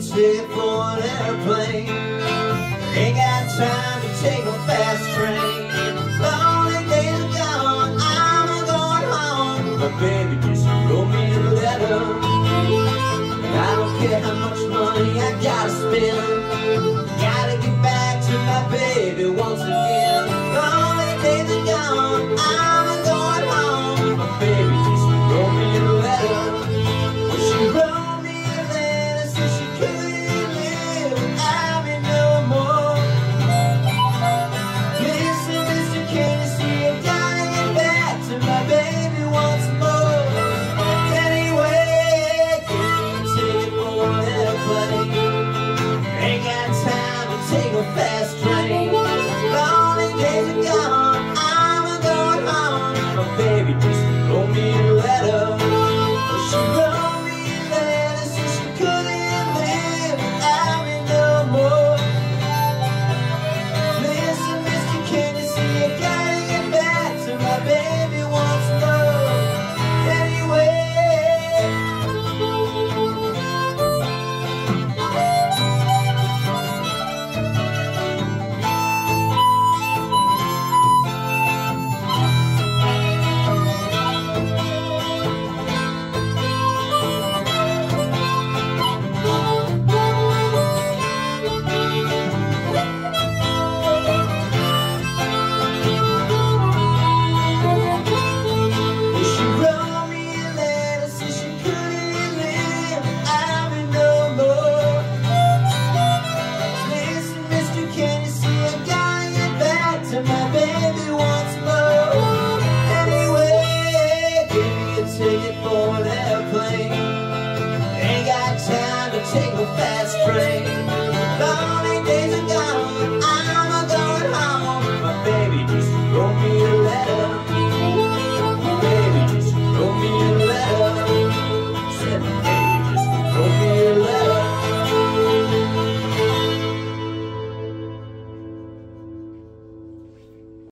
ticket check for an airplane. Ain't got time to take a fast train. Lonely days are gone, I'm a going home. But baby, just wrote me a letter. And I don't care how much money I gotta spend. Gotta get back to my baby once again.